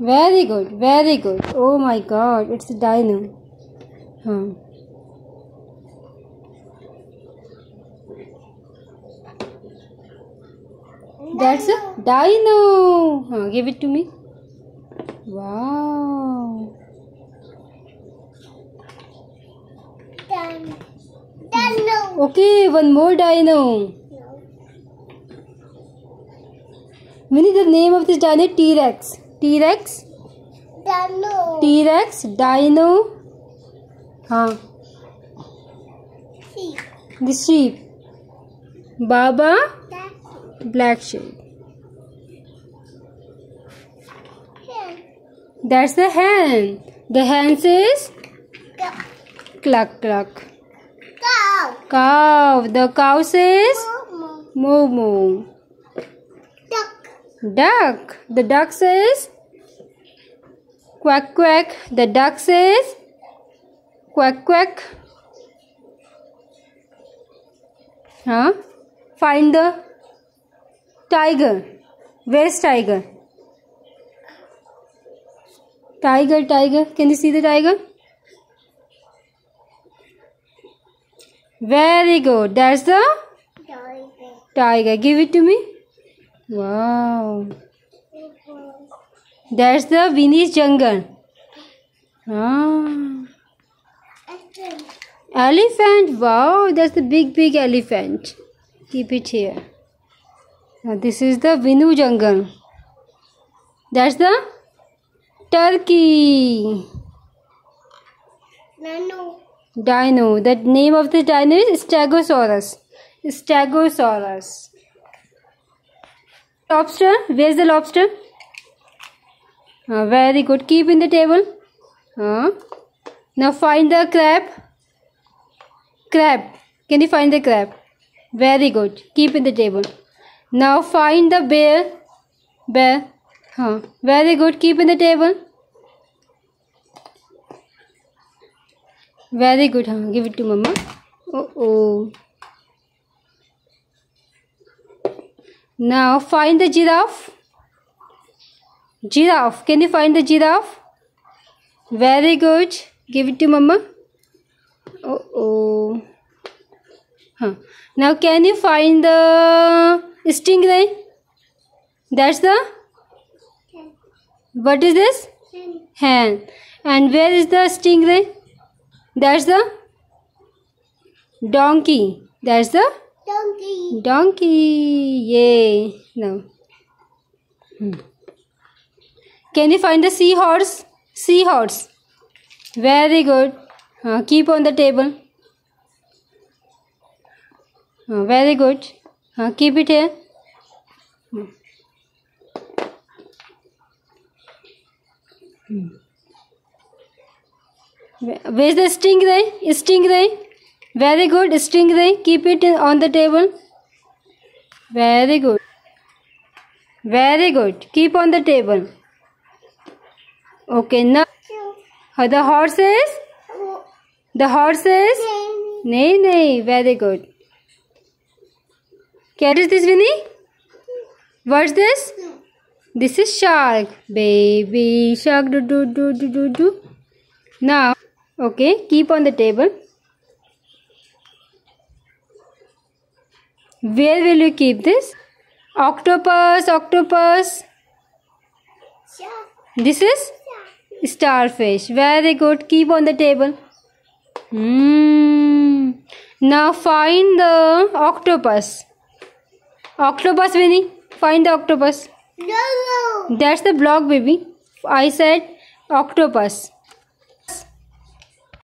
Very good. Very good. Oh my god. It's a dino. Huh. That's a dino. Huh, give it to me. Wow. Dino. Dino. Okay, one more dino. Vinnie, the name of this dino T-Rex. T-Rex. Dino. T-Rex. Dino. Huh. Sheep. The sheep. Baba. Black sheep. That's the hen. The hen says cluck cluck. Cow. Cow. The cow says moo moo. Duck. Duck. The duck says quack quack. The duck says quack quack. Huh? Find the tiger. Where's tiger? Tiger, tiger. Can you see the tiger? Very good. That's the Tiger. tiger. Give it to me. Wow. That's the Vinnie's jungle. Ah. Elephant. Wow, that's the big, big elephant. Keep it here. Now this is the Vinu jungle. That's the turkey. Nano. Dino. The name of the dino is Stegosaurus. Stegosaurus. Lobster. Where's the lobster? Ah, very good. Keep in the table. Ah. Now find the crab. Crab. Can you find the crab? Very good. Keep in the table. Now find the bear. Bear. Huh. Very good. Keep in the table. Very good. Huh? Give it to mama. Oh oh. Now find the giraffe. Giraffe. Can you find the giraffe? Very good. Give it to mama. Oh oh. Huh. Now can you find the stingray? That's the. What is this? Hen. And where is the stingray? That's the donkey. That's the Donkey. donkey. Yay. Now. Hmm. Can you find the seahorse? Seahorse. Very good. Uh, keep on the table. Uh, very good. Uh, keep it here. Hmm. Hmm. Where's the stingray? Stingray. Very good. Stingray. Keep it on the table. Very good. Very good. Keep on the table. Okay. Now the horses. The horses. Nay, nay. Very good. What is this, Vinnie? What's this? This is shark. Baby shark. Do do do do do do. Now, okay, keep on the table. Where will you keep this? Octopus, octopus. Shark. This is starfish. Very good. Keep on the table. Hmm. Now find the octopus. Octopus, Winnie. Find the octopus. no, no. That's the block, baby. I said octopus.